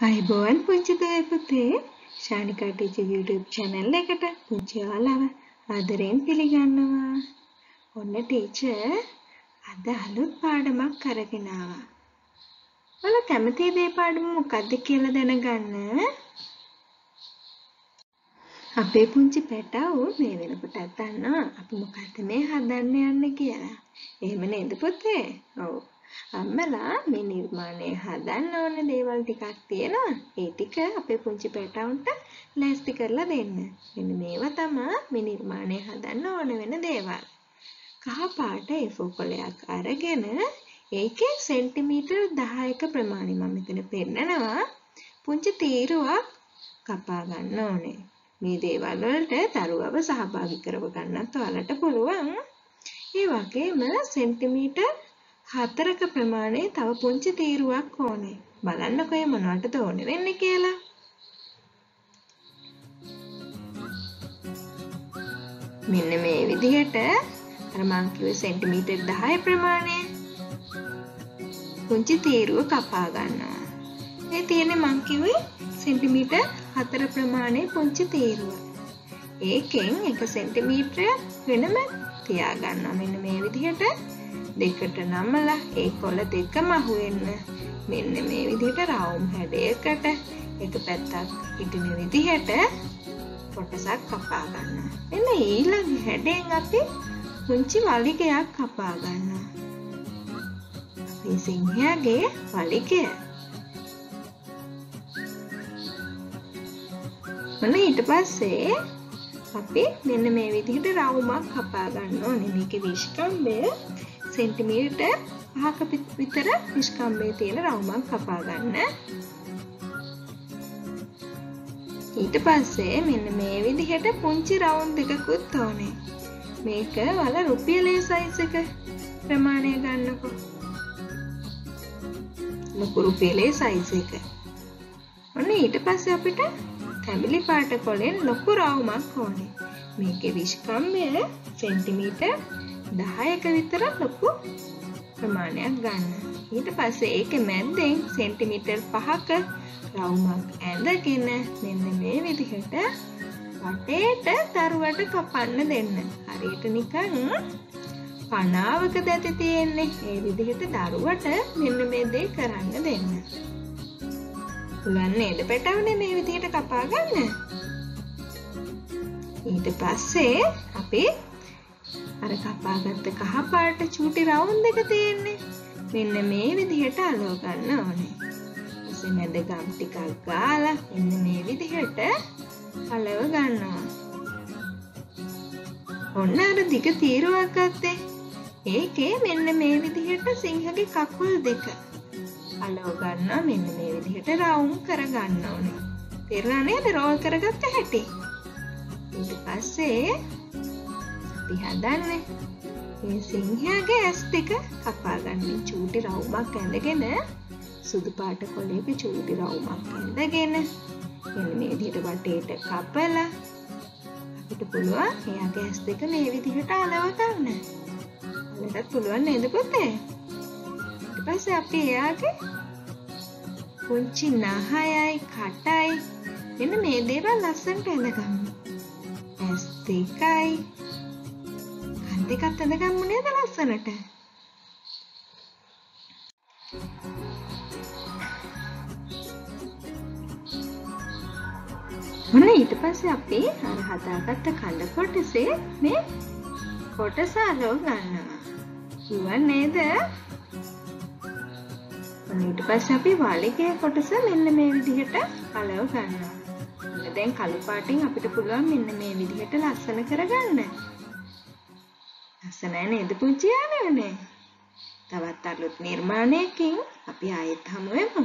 අයිබෝවන් පුංචි දුවේ පුතේ ශානිකා ටීචර් YouTube channel එකට පුංචි ඔයාලව ආදරෙන් පිළිගන්නවා. ඔන්න ටීචර් අද අලුත් පාඩමක් අරගෙන ආවා. ඔයාලා කැමතිද මේ පාඩම මොකක්ද කියලා දැනගන්න? අපේ පුංචි පැටවු මේ වෙනකොටත් දන්නවා අපි මොකද්ද මේ හදන්න යන්නේ කියලා. එහෙම නේද පුතේ? ඔව්. අම්මලා මේ නිර්මාණය හදන්න ඕන දේවල් ටිකක් තියෙනවා. ඒ ටික අපේ පුංචි පැටවුන්ට ලෑස්ති කරලා දෙන්න. මෙන්න මේවා තමයි මේ නිර්මාණය හදන්න ඕන වෙන දේවල්. කහ පාට A4 කොලයක් අරගෙන ඒකේ සෙන්ටිමීටර් 10ක ප්‍රමාණය මම මෙතන පෙන්නනවා. පුංචි තීරුවක් කපා ගන්න ඕනේ. මේ දේවල් වලට දරුවව සහභාගී කරව ගන්නත් ඔයාලට පුළුවන්. ඒ වගේම සෙන්ටිමීටර් හතරක ප්‍රමාණයේ තව පුංචි තීරුවක් ඕනේ. බලන්නකො මොනවටද ඕනේ වෙන්නේ කියලා. මෙන්න මේ විදිහට අර මං කිව්වේ සෙන්ටිමීටර් 10 ප්‍රමාණය පුංචි තීරුව කපා ගන්නවා. මේ තියෙන්නේ මං කිව්වේ සෙන්ටිමීටර් 4 ප්‍රමාණයේ පුංචි තීරුව. ඒකෙන් 1 සෙන්ටිමීටර වෙනම තියා ගන්නවා. මෙන්න මේ විදිහට දෙකට නමලා ඒ කොළ දෙකම අහුවෙන්න මෙන්න මේ විදිහට රවුම් හැඩයකට එක පැත්තක් හිටින විදිහට කොටසක් කපා ගන්නවා. මෙන්න ඊළඟ හැඩයෙන් අපි පුංචි වලිගයක් කපා ගන්නවා. මේ සිංහයාගේ වලිගය. මොන ඊට පස්සේ අපි මෙන්න මේ විදිහට රවුමක් කපා ගන්න ඕනේ. මේකේ විශ්කම්භය සෙන්ටිමීටර් 5ක විතර නිෂ්කම්භය තියෙන රවුමක් කපා ගන්න. ඊට පස්සේ මෙන්න මේ විදිහට පුංචි රවුම් දෙකකුත් ඕනේ. මේක වල රුපියලේ සයිස් එක ප්‍රමාණය ගන්නකො. ලොකු රුපියලේ සයිස් එක. ඔන්න ඊට පස්සේ අපිට තැඹිලි පාට කොලෙන් ලොකු රවුමක් ඕනේ. මේකේ විශ්කම්භය සෙන්ටිමීටර් 10ක විතර ලොකු ප්‍රමාණයක් ගන්න. ඊට පස්සේ ඒකේ මැද්දෙන් සෙන්ටිමීටර් 5ක රවුමක් ඇඳගෙන මෙන්න මේ විදිහට වටේට දරුවට කපන්න දෙන්න. හරියට නිකන් පනාවක දැති තියෙන්නේ. ඒ විදිහට දරුවට මෙන්න මේ දේ කරන්න දෙන්න. පුළුවන් නේද පැටවනේ මේ විදිහට කපා ගන්න? ඊට පස්සේ අපි අර කපාගත්ත කහ පාට චූටි රවුම් දෙක තියෙන්නේ. මෙන්න මේ විදිහට අලව ගන්න ඕනේ. ඊසේ මැද ගම් ටිකක් ගාලා මෙන්න මේ විදිහට අලව ගන්නවා. ඔන්න අර දිග තීරුවක් ගත්තේ. ඒකේ මෙන්න මේ විදිහට සිංහගේ කකුල් දෙක අලව ගන්නවා මෙන්න මේ විදිහට රවුම් කරගන්න ඕනේ. තේරුණා නේද රෝල් කරගත්ත හැටි? ඊට පස්සේ අපි හදන්නේ මේ සිංහයාගේ ඇස් දෙක කපා ගන්න චූටි රවුමක් ඇඳගෙන සුදු පාට කොලයක චූටි රවුමක් ඇඳගෙන මෙන්න මේ විදිහට වටේට කපලා අපිට පුළුවන් එයාගේ ඇස් දෙක මේ විදිහට අලව ගන්න. ඔයාලටත් පුළුවන් නේද පුතේ? ඊට පස්සේ අපි එයාගේ පුංචි නහයයි කටයි මෙන්න මේ දේවල් ලස්සනට ඇඳගමු. ඇස් දෙකයි කන් දෙකත් ඇඳගමු නේද ලස්සනට? මොන ඊට පස්සේ අපි අර හදාගත්ත කඳ කොටසේ මේ කොටස අලව ගන්නවා. කිව්වා නේද? ඊට පස්සේ අපි වලිගයේ කොටස මෙන්න මේ විදිහට අලව ගන්නවා. දැන් කළු පාටින් අපිට පුළුවන් මෙන්න මේ විදිහට ලස්සන කරගන්න. ලස්සනයි නේද පුංචි යාළුවනේ? තවත් අලුත් නිර්මාණයකින් අපි ආයෙත් හමු වෙමු.